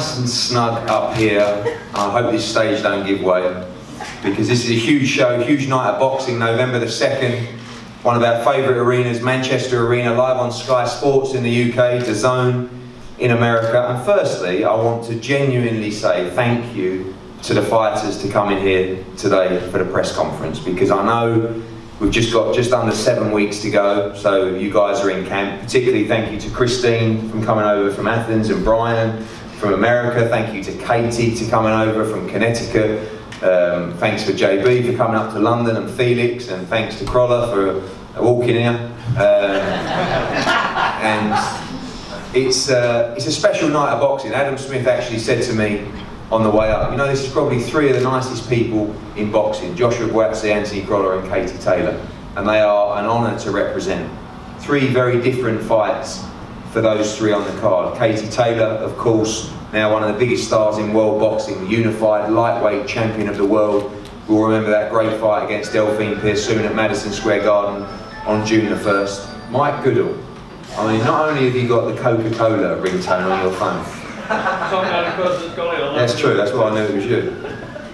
nice and snug up here. I hope this stage don't give way because this is a huge show, huge night of boxing, November the 2nd. One of our favourite arenas, Manchester Arena, live on Sky Sports in the UK, DAZN in America. And firstly, I want to genuinely say thank you to the fighters to come in here today for the press conference because I know we've just got just under seven weeks to go, so you guys are in camp. Particularly thank you to Christine from coming over from Athens and Brian from America. Thank you to Katie to coming over from Connecticut. Um, thanks for JB for coming up to London and Felix, and thanks to Crolla for walking here. Um, and it's, uh, it's a special night of boxing. Adam Smith actually said to me on the way up. You know, this is probably three of the nicest people in boxing, Joshua Buatsi, Anthony Crolla and Katie Taylor. And they are an honour to represent. Three very different fights for those three on the card. Katie Taylor, of course, now one of the biggest stars in world boxing, unified lightweight champion of the world. We'll remember that great fight against Delphine Persoon at Madison Square Garden on June the 1st. Mike Goodall. I mean, not only have you got the Coca-Cola ringtone on your phone, that's true, that's why I knew it was you.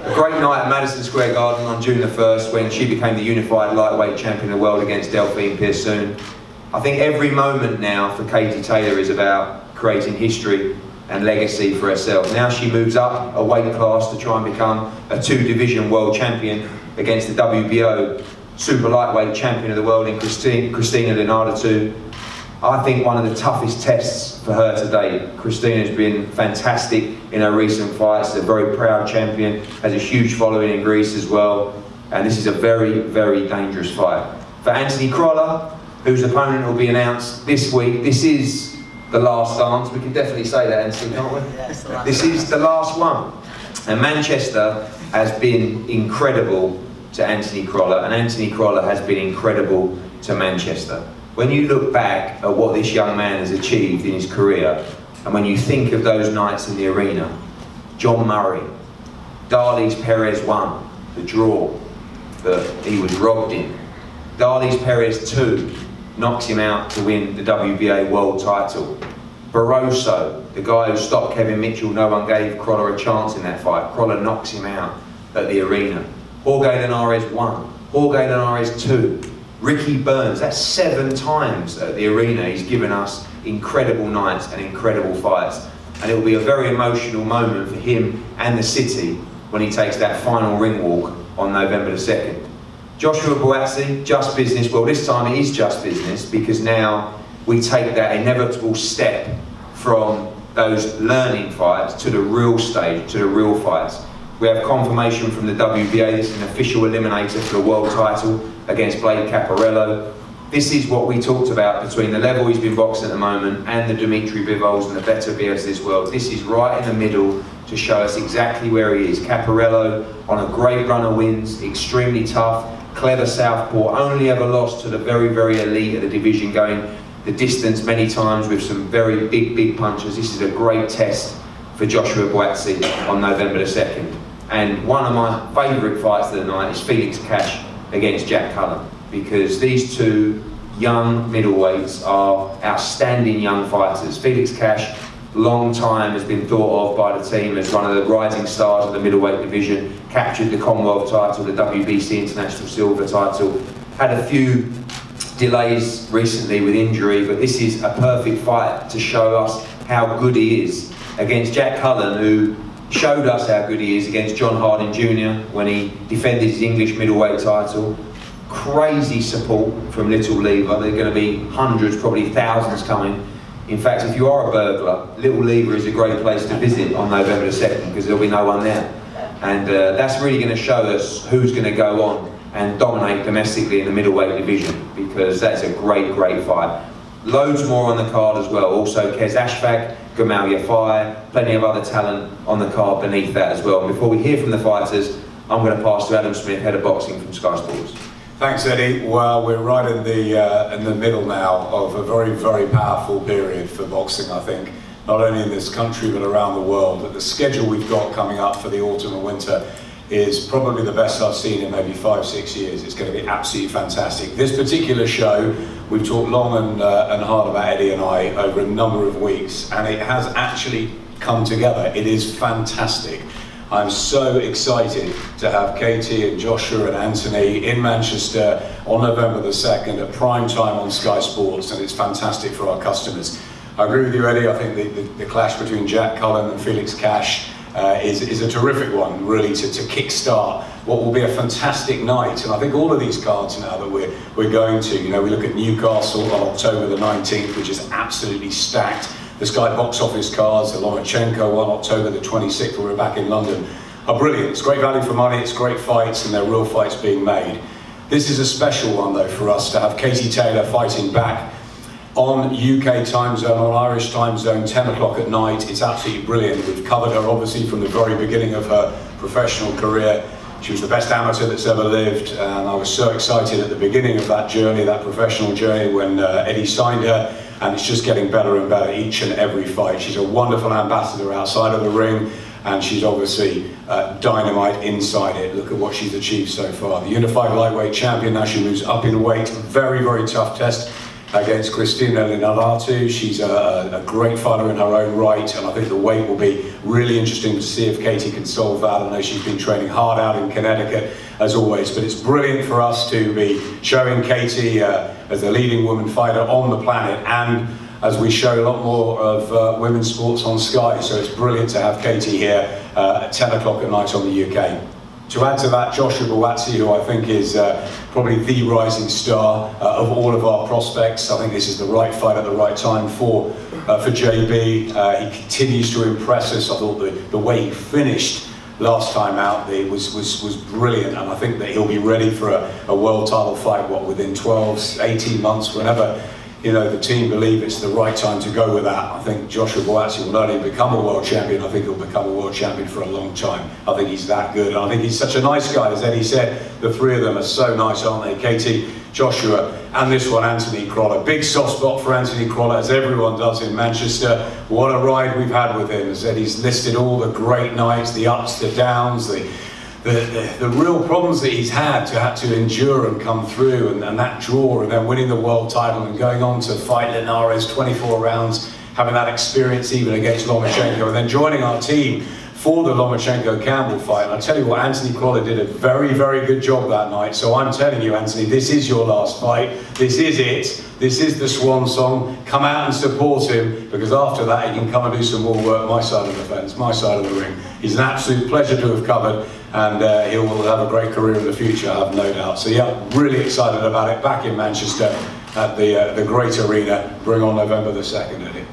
A great night at Madison Square Garden on June the 1st when she became the unified lightweight champion of the world against Delphine Persoon. I think every moment now for Katie Taylor is about creating history and legacy for herself. Now she moves up a weight class to try and become a two-division world champion against the WBO super lightweight champion of the world in Christine, Christina Di I think one of the toughest tests for her today. Christina's been fantastic in her recent fights, a very proud champion, has a huge following in Greece as well, and this is a very, very dangerous fight. For Anthony Crolla, whose opponent will be announced this week, this is the last dance. We can definitely say that, Anthony, can't we? Yes, this is the last one. And Manchester has been incredible to Anthony Crolla, and Anthony Crolla has been incredible to Manchester. When you look back at what this young man has achieved in his career, and when you think of those nights in the arena, John Murray, Darleys Perez won the draw that he was robbed in. Darleys Perez 2 knocks him out to win the WBA world title. Barroso, the guy who stopped Kevin Mitchell, no one gave Crolla a chance in that fight. Crolla knocks him out at the arena. Jorge Linares 1, Jorge Linares 2, Ricky Burns, that's seven times at the arena he's given us incredible nights and incredible fights. And it will be a very emotional moment for him and the city when he takes that final ring walk on November the 2nd. Joshua Buatsi, just business. Well, this time it is just business because now we take that inevitable step from those learning fights to the real stage, to the real fights. We have confirmation from the WBA, this is an official eliminator for the world title against Blake Caparello. This is what we talked about between the level he's been boxing at the moment and the Dimitri Bivols and the Beterbiev of this world. This is right in the middle to show us exactly where he is. Caparello on a great run of wins, extremely tough, clever southpaw, only ever lost to the very, very elite of the division going the distance many times with some very big, big punches. This is a great test for Joshua Buatsi on November the 2nd. And one of my favourite fights of the night is Felix Cash against Jack Cullen because these two young middleweights are outstanding young fighters. Felix Cash, long time has been thought of by the team as one of the rising stars of the middleweight division, captured the Commonwealth title, the WBC International Silver title, had a few delays recently with injury, but this is a perfect fight to show us how good he is against Jack Cullen, who showed us how good he is against John Harding Jr. when he defended his English middleweight title. Crazy support from Little Lever. There are going to be hundreds, probably thousands coming. In fact, if you are a burglar, Little Lever is a great place to visit on November the 2nd because there'll be no one there. And uh, that's really going to show us who's going to go on and dominate domestically in the middleweight division because that's a great, great fight. Loads more on the card as well. Also, Qais Ashfaq, Gamal Yafai, plenty of other talent on the card beneath that as well. And before we hear from the fighters, I'm going to pass to Adam Smith, head of boxing from Sky Sports. Thanks, Eddie. Well, we're right in the uh, in the middle now of a very, very powerful period for boxing. I think not only in this country but around the world. But the schedule we've got coming up for the autumn and winter is probably the best I've seen in maybe five, six years. It's going to be absolutely fantastic. This particular show, we've talked long and, uh, and hard about Eddie and I over a number of weeks, and it has actually come together. It is fantastic. I'm so excited to have Katie and Joshua and Anthony in Manchester on November the 2nd at prime time on Sky Sports, and it's fantastic for our customers. I agree with you, Eddie. I think the, the, the clash between Jack Cullen and Felix Cash uh, is, is a terrific one, really, to, to kick-start what will be a fantastic night. And I think all of these cards now that we're, we're going to, you know, we look at Newcastle on October the 19th, which is absolutely stacked. The Sky box office cards, the Lomachenko one, October the 26th, we're back in London, are brilliant. It's great value for money, it's great fights, and they're real fights being made. This is a special one, though, for us to have Katie Taylor fighting back on UK time zone, on Irish time zone, 10 o'clock at night. It's absolutely brilliant. We've covered her, obviously, from the very beginning of her professional career. She was the best amateur that's ever lived, and I was so excited at the beginning of that journey, that professional journey, when uh, Eddie signed her and it's just getting better and better each and every fight. She's a wonderful ambassador outside of the ring, and she's obviously uh, dynamite inside it. Look at what she's achieved so far. The unified lightweight champion, now she moves up in weight. Very, very tough test against Christina Linardatou. She's a, a, great fighter in her own right, and I think the weight will be really interesting to see if Katie can solve that. I know she's been training hard out in Connecticut, as always, but it's brilliant for us to be showing Katie uh, as the leading woman fighter on the planet, and as we show a lot more of uh, women's sports on Sky. So it's brilliant to have Katie here uh, at 10 o'clock at night on the UK. To add to that, Joshua Buatsi, who I think is uh, probably the rising star uh, of all of our prospects. I think this is the right fight at the right time for uh, for JB. Uh, he continues to impress us. I thought the, the way he finished last time out there was, was, was brilliant, and I think that he'll be ready for a, a world title fight, what, within 12, 18 months, whenever you know, the team believe it's the right time to go with that. I think Joshua Buatsi will not only become a world champion, I think he'll become a world champion for a long time. I think he's that good. And I think he's such a nice guy. As Eddie said, the three of them are so nice, aren't they? Katie, Joshua, and this one, Anthony Crolla. Big soft spot for Anthony Crolla, as everyone does in Manchester. What a ride we've had with him. As Eddie's listed all the great nights, the ups, the downs, the the, the, the, real problems that he's had to have to endure and come through and, and, that draw and then winning the world title and going on to fight Linares 24 rounds, having that experience even against Lomachenko and then joining our team for the Lomachenko-Campbell fight. And I tell you what, Anthony Crolla did a very, very good job that night. So I'm telling you, Anthony, this is your last fight. This is it. This is the swan song. Come out and support him because after that he can come and do some more work my side of the fence, my side of the ring. He's an absolute pleasure to have covered and uh, he will have a great career in the future, I have no doubt. So yeah, really excited about it. Back in Manchester at the uh, the Great Arena, bring on November the 2nd, Eddie.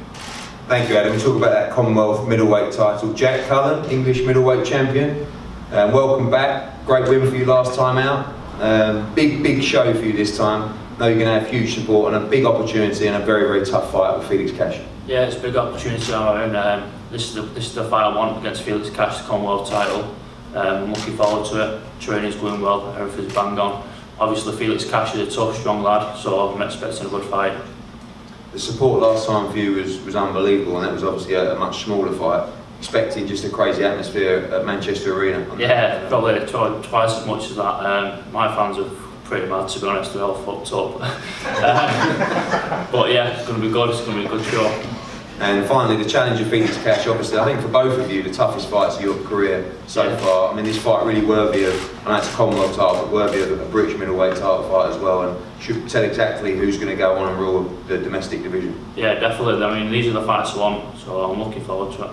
Thank you, Adam. We talk about that Commonwealth middleweight title. Jack Cullen, English middleweight champion. Um, welcome back. Great win for you last time out. Um, big, big show for you this time. Know you're going to have huge support and a big opportunity and a very, very tough fight with Felix Cash. Yeah, it's a big opportunity on our own. Um, this is the this is the fight I want against Felix Cash, the Commonwealth title. Um, I'm looking forward to it. Training's going well, everything's bang on. Obviously Felix Cash is a tough, strong lad, so I'm expecting a good fight. The support last time for you was, was unbelievable, and that was obviously a, a much smaller fight. Expecting just a crazy atmosphere at Manchester Arena. Yeah, probably tw twice as much as that. Um, my fans are pretty mad, to be honest, they're all fucked up. um, but yeah, it's going to be good, it's going to be a good show. And finally, the challenge of Felix Cash, obviously, I think for both of you, the toughest fights of your career so yeah. far. I mean, this fight really worthy of, I know it's a Commonwealth title, but worthy of a British middleweight title fight as well, and should tell exactly who's going to go on and rule the domestic division. Yeah, definitely. I mean, these are the fights I want, so I'm looking forward to it.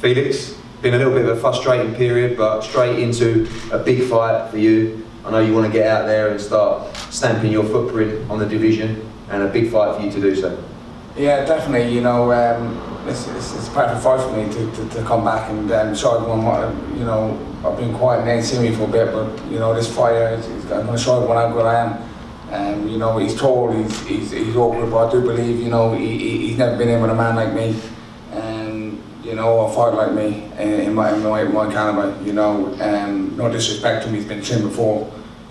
Felix, been a little bit of a frustrating period, but straight into a big fight for you. I know you want to get out there and start stamping your footprint on the division, and a big fight for you to do so. Yeah, definitely. You know, um, it's, it's, it's a perfect fight for me to, to, to come back and um, show everyone what, you know, I've been quiet and they ain't seen me for a bit, but, you know, this fighter, I'm going to show everyone how good I am. Um, you know, he's tall, he's, he's, he's awkward, but I do believe, you know, he, he, he's never been in with a man like me. And, you know, a fight like me in, in, my, in my, my caliber, you know, um, no disrespect to him, he's been trim before.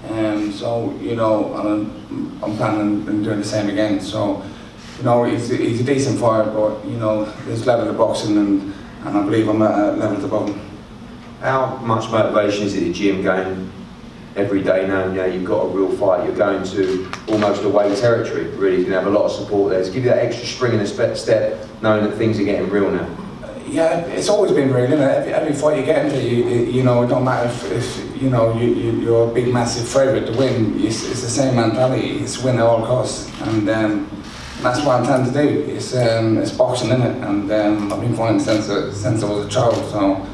Um, so, you know, I'm, I'm planning on doing the same again. So, you know, he's, he's a decent fighter, but, you know, there's level of boxing and, and I believe I'm at a level above him. How much motivation is it at gym game every day now? You know, you've got a real fight. You're going to almost away territory. Really, you're going to have a lot of support there. To give you that extra spring in the step, knowing that things are getting real now. Yeah, it's always been real, isn't it? Every, every fight you get into, you, you know, it don't matter if, if you know you, you, you're a big, massive favourite to win. It's, it's the same mentality. It's win at all costs, and um, that's what I'm trying to do. It's um, it's boxing, in it? And um, I've been fighting since I- since I was a child, so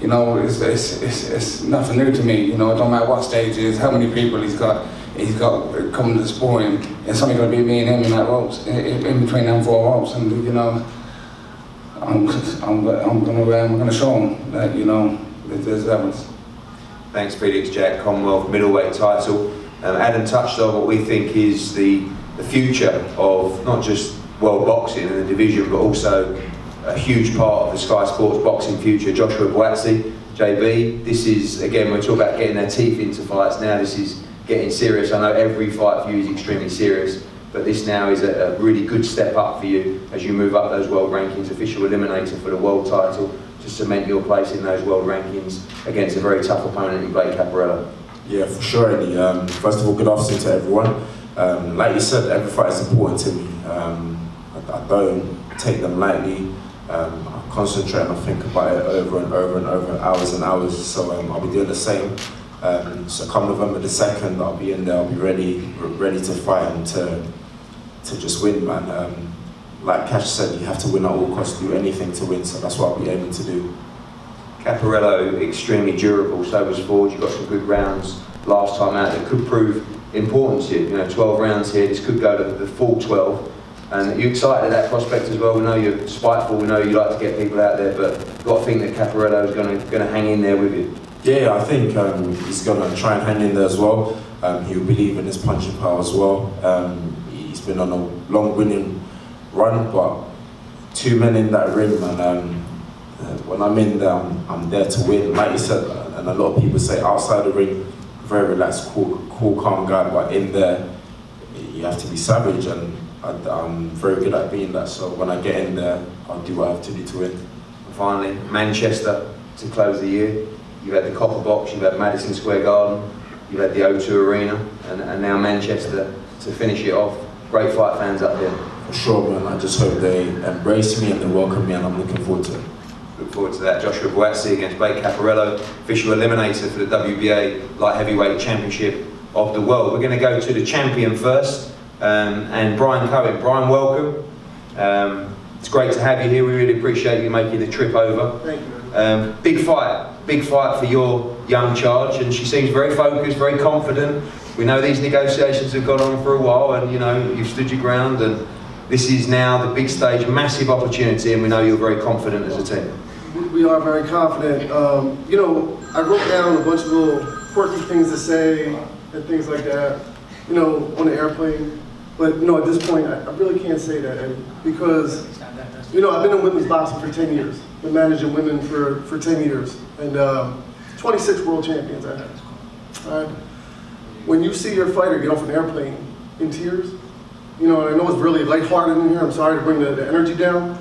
you know, it's, it's, it's, it's nothing new to me. You know, it don't matter what stage it is, how many people he's got. He's got coming to support him. It's only going to be me and him in that ropes, in, in between them four ropes, and you know. I'm, I'm, I'm gonna, um, I'm gonna show them that, you know, there's levels. Thanks, Felix Jack, Commonwealth middleweight title. Um, Adam touched on what we think is the, the future of not just world boxing and the division, but also a huge part of the Sky Sports boxing future. Joshua Buatsi, JB, this is, again, we're talking about getting their teeth into fights now. This is getting serious. I know every fight for you is extremely serious, but this now is a, a really good step up for you as you move up those world rankings, official eliminator for the world title to cement your place in those world rankings against a very tough opponent in Blake Caparello. Yeah, for sure, Eddie. Um, first of all, good afternoon to everyone. Um, like you said, every fight is important to me. Um, I, I don't take them lightly. Um, I concentrate and I think about it over and over and over, hours and hours. So um, I'll be doing the same. Um, so come November the second, I'll be in there. I'll be ready, ready to fight and to to just win, man. Um, like Cash said, you have to win at all costs. Do anything to win. So that's what I'll be aiming to do. Caparello extremely durable, so was Ford. You got some good rounds last time out that could prove important to you. Know, 12 rounds here, this could go to the full 12. And you're excited at that prospect as well. We know you're spiteful, we know you like to get people out there, but you've got to think that Caparello is going to, going to hang in there with you. Yeah, I think um, he's going to try and hang in there as well. Um, he'll believe in his punching power as well. Um, he's been on a long winning run, but two men in that ring, man. Um, uh, when I'm in there, I'm, I'm there to win. Like you said, and a lot of people say outside the ring, very relaxed, cool, cool, calm guy, but in there, you have to be savage, and I, I'm very good at being that. So when I get in there, I'll do what I have to do to win. And finally, Manchester to close the year. You've had the Copper Box, you've had Madison Square Garden, you've had the O2 Arena, and, and now Manchester to finish it off. Great fight fans up here. For sure, man. I just hope they embrace me and they welcome me, and I'm looking forward to it. Look forward to that. Joshua Buatsi against Blake Caparello, official eliminator for the WBA Light Heavyweight Championship of the World. We're going to go to the champion first, um, and Brian Cohen. Brian, welcome. Um, it's great to have you here. We really appreciate you making the trip over. Thank you. Um, big fight, big fight for your young charge, and she seems very focused, very confident. We know these negotiations have gone on for a while, and you know you've stood your ground, and this is now the big stage, massive opportunity, and we know you're very confident as a team. We- are very confident. Um, you know, I wrote down a bunch of little quirky things to say and things like that, you know, on the airplane. But, you know, at this point, I, I really can't say that because, you know, I've been in women's boxing for 10 years. Been managing women for, for 10 years. And um, 26 world champions I have. All right? When you see your fighter get off an airplane in tears, you know, I know it's really lighthearted in here, I'm sorry to bring the, the energy down.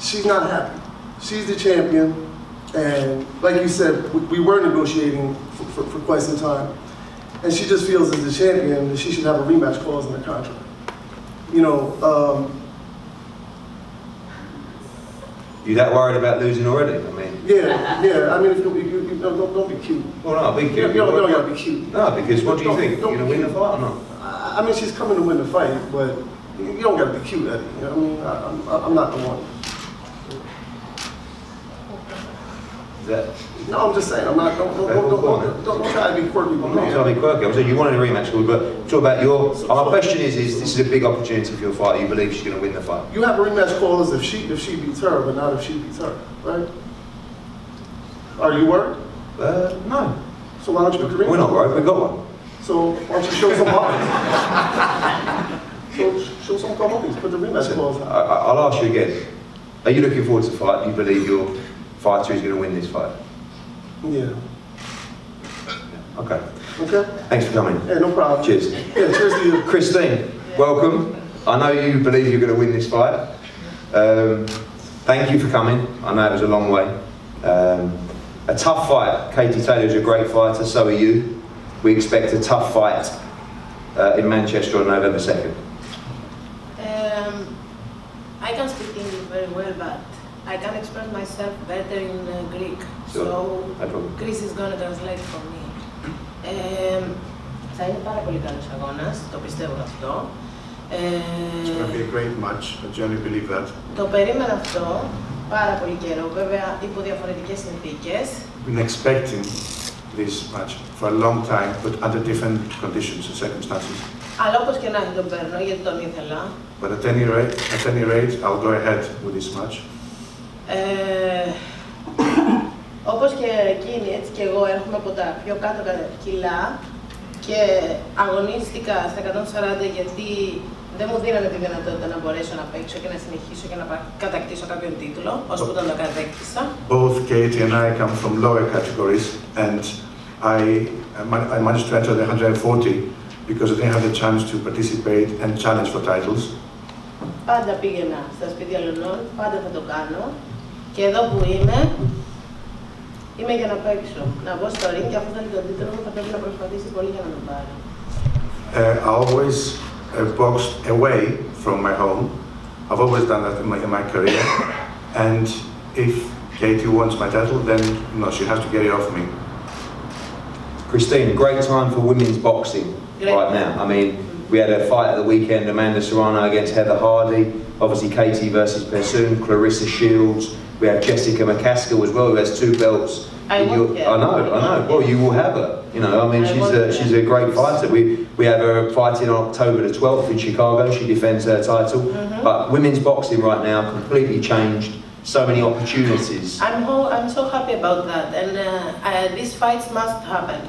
She's not happy. She's the champion, and like you said, we, we were negotiating for, for, for quite some time. And she just feels as the champion that she should have a rematch clause in the contract. You know, um, You that worried about losing already? I mean, yeah, yeah. I mean, if you, you, you don't, don't, be cute. well, no, big You don't, you don't, you don't gotta be cute. No, because what do you Don't- think? don't You're going to win the fight or not? I I mean, she's coming to win the fight, but you you don't gotta be cute, Eddie. You know what I mean? I, I'm, I'm not the one. That? No, I'm just saying, I'm not, don't, don't, don't, don't, don't, don't, try to be quirky I'm me. not trying to be quirky. I'm saying you wanted a rematch, but talk about your. My question is, is this is a big opportunity for your fighter. You believe she's going to win the fight? You have a rematch clause if she, if she beats her, but not if she beats her, right? Are you worried? Uh, no. So why don't you the rematch? We're not worried. We've got one. So why don't you show some hockey? So show some hockey, put the rematch clause. I- I'll ask you again. Are you looking forward to the fight? Do you believe your fighter is going to win this fight? Yeah, Okay. okay? Thanks for coming. Yeah, no problem. Cheers. Yeah, cheers to you. Christine, welcome. I know you believe you're going to win this fight. Um, thank you for coming. I know it was a long way. Um, A tough fight. Katie Taylor's a great fighter, so are you. We expect a tough fight uh, in Manchester on November 2nd. Um, I can speak English very well, but I can express myself better in uh, Greek. Sure. So No problem. Chris is going to translate for me. Um, θα είναι πάρα πολύ καλός αγώνας, το πιστεύω αυτό. It's going to be Ε, a great match. I genuinely believe that. το περίμενα αυτό πάρα πολύ καιρό, βέβαια υπό διαφορετικές συνθήκες. Been expecting this match for a long time, but under different conditions and circumstances. Αλλά όπως και να έχει τον παίρνω, γιατί τον ήθελα. But at any rate, at any rate, I'll go ahead with this match. Ε, όπως και εκείνη, έτσι και εγώ έρχομαι από τα πιο κάτω κα- κιλά και αγωνίστηκα στα 140 γιατί δεν μου δίνανε τη δυνατότητα να μπορέσω να παίξω και να συνεχίσω και να πα- κατακτήσω κάποιον τίτλο, όσο που τον το κατέκτησα. Both Katie and I come from lower categories, and I, I man- I managed to enter the 140 because I didn't have the chance to participate and challenge for titles. Πάντα πήγαινα στα σπίτια λονών, πάντα θα το κάνω. Και εδώ που είμαι, είμαι για να παίξω. Να μπω στο ring και αφού θα πρέπει να προσπαθήσει πολύ για να πάρει. Uh, I always uh, boxed away from my home. I've always done that in my, in my career. And if Katie wants my title, then no, she has to get it off me. Christine, great time for women's boxing right now. I mean, we had a fight at the weekend, Amanda Serrano against Heather Hardy, obviously Katie versus Persoon, Claressa Shields, we have Jessica McCaskill as well, who has two belts. I her. I know, I know. Well, you will have her. You know, I mean, I she's a her. she's a great fighter. We we have her fighting on October the 12th in Chicago. She defends her title. Mm-hmm. But women's boxing right now completely changed. So many opportunities. I'm, ho- I'm so happy about that, and uh, uh, these fights must happen.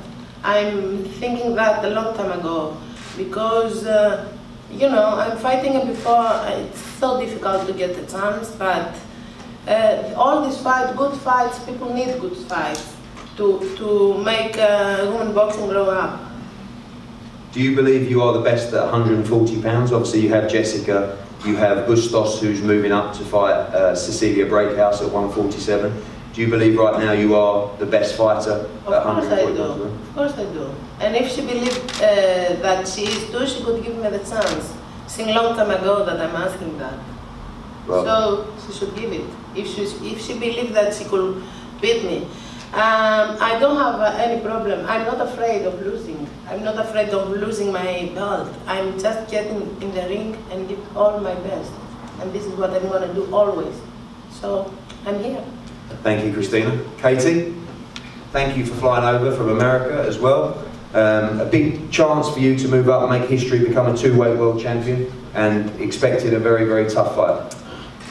I'm thinking that a long time ago, because uh, you know I'm fighting it before. It's so difficult to get the chance, but uh, all these fights, good fights, people need good fights to to make uh, women boxing grow up. Do you believe you are the best at 140 pounds? Obviously, you have Jessica, you have Bustos, who's moving up to fight uh, Cecilia Brækhus at 147. Do you believe right now you are the best fighter Of at course I 140 do. pounds? Of course I do. And if she believed uh, that she is too, she could give me the chance. Since long time ago that I'm asking that. So she should give it. If she if she believed that she could beat me, um, I don't have uh, any problem. I'm not afraid of losing. I'm not afraid of losing my belt. I'm just getting in the ring and give all my best. And this is what I'm gonna do always. So I'm here. thank you, Christina. Katie, thank you for flying over from America as well. Um, a big chance for you to move up, make history, become a two-weight world champion, and expected a very, very tough fight.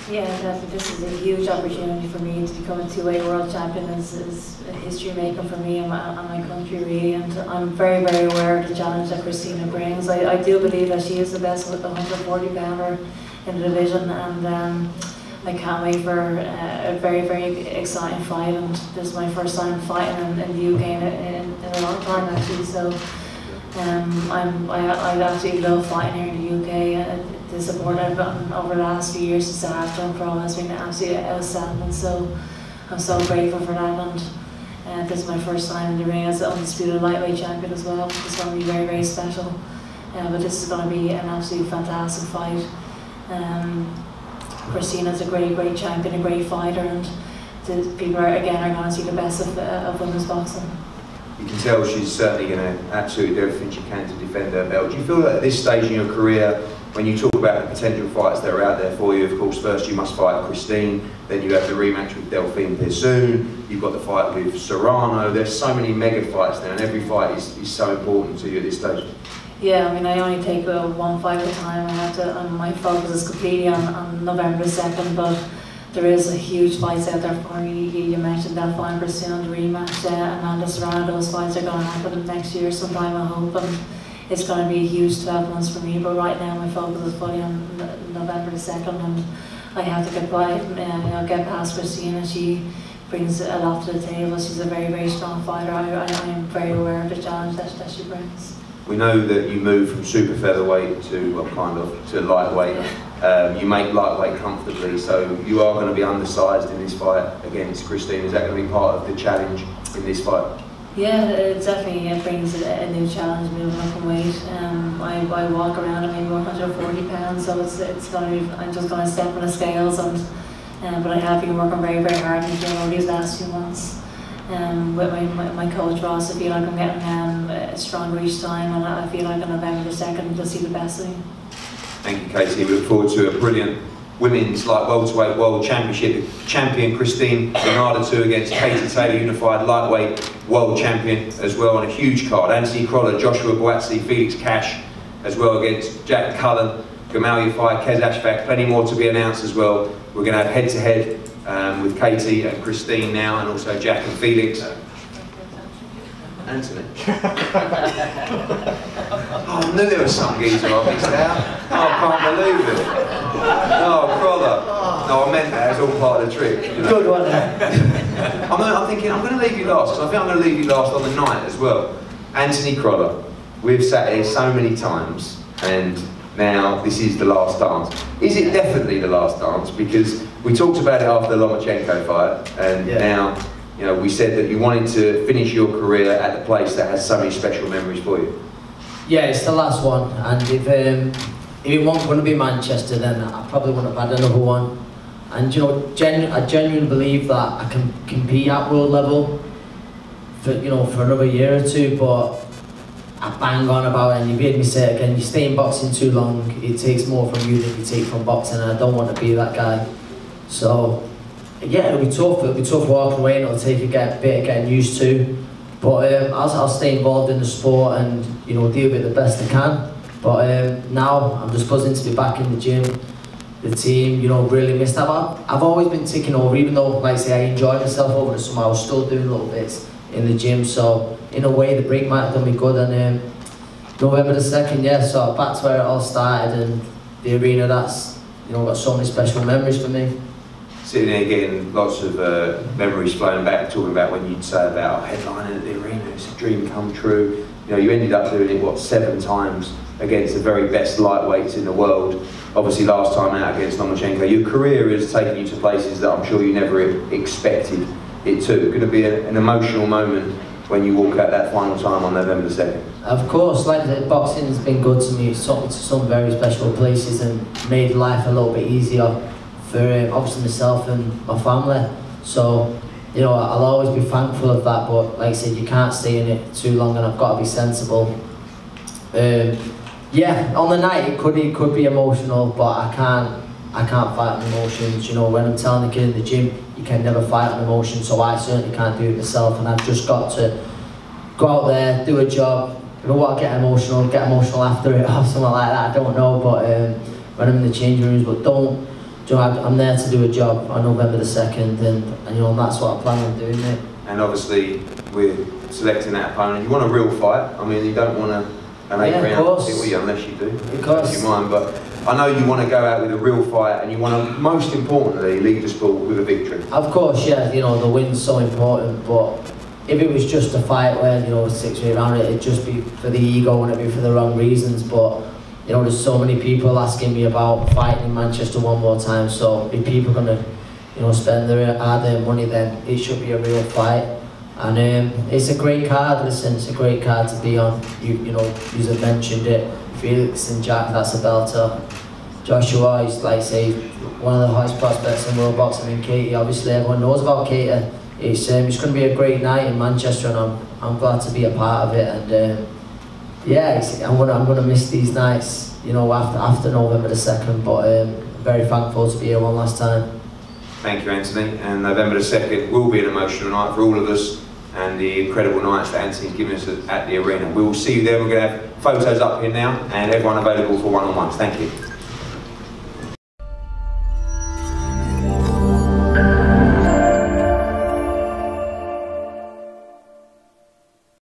Yeah. This is a huge opportunity for me to become a two-way world champion. It's, it's a history maker for me and my, and my country, really. And I'm very, very aware of the challenge that Christina brings. I, I do believe that she is the best with the 140 pounder in the division, and um, I can't wait for uh, a very, very exciting fight. And this is my first time fighting in, in the UK in, in, in a long time, actually. So. Um, I'm, I, I absolutely love fighting here in the UK. The support I've gotten over the last few years since Afton Pro has been absolutely outstanding. So I'm so grateful for that. And uh, this is my first time in the ring as the undisputed lightweight champion as well. It's going to be very, very special. Uh, but this is going to be an absolutely fantastic fight. Um, Christina's a great, great champion, a great fighter, and the people are again are going to see the best of, uh, of women's boxing. You can tell she's certainly going to absolutely do everything she can to defend her belt. Do you feel that at this stage in your career, when you talk about the potential fights that are out there for you, of course, first you must fight Christine, then you have the rematch with Delphine Persoon, you've got the fight with Serrano. There's so many mega fights now, and every fight is, is so important to you at this stage. Yeah, I mean, I only take uh, one fight at a time. I have to, and my focus is completely on, on November 2nd, but there is a huge fight out there for me. You, mentioned that fight Brazil the rematch, uh, Amanda those fights are going to happen next year sometime, I hope, and it's going to be a huge 12 months for me, but right now my focus is fully on November the 2nd, and I have to get by, uh, know, get past Christina. She brings a lot to the table. She's a very, very strong fighter. I, I, I am very aware of the challenge that, that she brings. We know that you move from super featherweight to well, kind of to lightweight. Um, you make lightweight comfortably, so you are going to be undersized in this fight against Christine. Is that going to be part of the challenge in this fight? Yeah, it definitely it brings a, a new challenge moving up in weight. Um, I, I walk around at maybe 140 pounds, so it's it's gonna be I'm just gonna step on the scales and um, but I have been working very very hard gym over these last few months. Um, with my, my, my coach Ross, I feel like I'm getting um, stronger each time, and I feel like on November the second you'll see the best of me. Thank you, Katie. We look forward to a brilliant women's like welterweight world championship. Champion Christine Linardatou against Katie Taylor, unified lightweight world champion as well on a huge card. Anthony Crolla, Joshua Buatsi, Felix Cash as well against Jack Cullen, Gamal Yafai, Qais Ashfaq. Plenty more to be announced as well. We're going to have head to head um, with Katie and Christine now and also Jack and Felix. Anthony. oh, I knew there was some geezer I missed out. Oh, I can't believe it. Oh, brother. No, I meant that. It's all part of the trick. You know. Good one. Eh? I'm, I'm thinking I'm going to leave you last because I think I'm going to leave you last on the night as well. Anthony Crolla, we've sat here so many times and now this is the last dance. Is it definitely the last dance? Because we talked about it after the Lomachenko fight and Yeah. now you know, we said that you wanted to finish your career at the place that has so many special memories for you. Yeah, it's the last one, and if um, if it wasn't going to be Manchester, then I probably wouldn't have had another one. And you know, genu- I genuinely believe that I can compete at world level for you know for another year or two, but I bang on about it, and you've heard me say it again. You stay in boxing too long, it takes more from you than you take from boxing, and I don't want to be that guy. So yeah, it'll be tough. It'll be tough walking away, and it'll take a get, bit of getting used to. But um, I'll, I'll stay involved in the sport and you know deal with it the best I can. But um, now I'm just buzzing to be back in the gym, the team. You know, really missed that. I've, always been ticking over, even though, like I say, I enjoyed myself over the summer. I was still doing little bits in the gym. So in a way, the break might have done me good. And um, November the second, yeah. So back to where it all started and the arena. That's you know got so many special memories for me. Sitting there getting lots of uh, memories flowing back, talking about when you'd say about headlining at the arena, it's a dream come true. You know, you ended up doing it, what, seven times against the very best lightweights in the world. Obviously, last time out against Lomachenko. Your career has taken you to places that I'm sure you never expected it to. It's going to be a, an emotional moment when you walk out that final time on November the 2nd. Of course, like the boxing has been good to me. It's me to some very special places and made life a little bit easier for um, obviously myself and my family. So, you know, I'll always be thankful of that. But like I said, you can't stay in it too long, and I've got to be sensible. Um, yeah, on the night it could it could be emotional, but I can't I can't fight on emotions. You know, when I'm telling the kid in the gym, you can never fight on emotions. So I certainly can't do it myself, and I've just got to go out there, do a job. I want to get emotional, get emotional after it or something like that. I don't know, but um, when I'm in the changing rooms, but don't. Know, I'm there to do a job on November the second, and, and you know, that's what I plan on doing, mate. And obviously, we're selecting that opponent. You want a real fight. I mean, you don't want a, an eight Yeah, round, do you? Unless you do. Of course. You mind, but I know you want to go out with a real fight, and you want to, most importantly, leave the sport with a victory. Of course, yeah, you know, the win's so important, but if it was just a fight where, you know, six way round it'd just be for the ego and it'd be for the wrong reasons. But, you know, there's so many people asking me about fighting in Manchester one more time, so if people are going to, you know, spend their hard-earned money, then it should be a real fight. And um, it's a great card, listen, it's a great card to be on. You, you know, you have mentioned it, Felix and Jack, that's a belter. Joshua is like say one of the highest prospects in world boxing. And Katie, obviously everyone knows about Katie. It's um, it's going to be a great night in Manchester, and I'm I'm glad to be a part of it. And um, yeah, I'm gonna I'm gonna miss these nights, you know, after after November the second. But um, very thankful to be here one last time. Thank you, Anthony. And November the 2nd will be an emotional night for all of us and the incredible nights that Anthony's given us at the arena. We will see you there. We're going to have photos up here now and everyone available for one-on-ones. Thank you.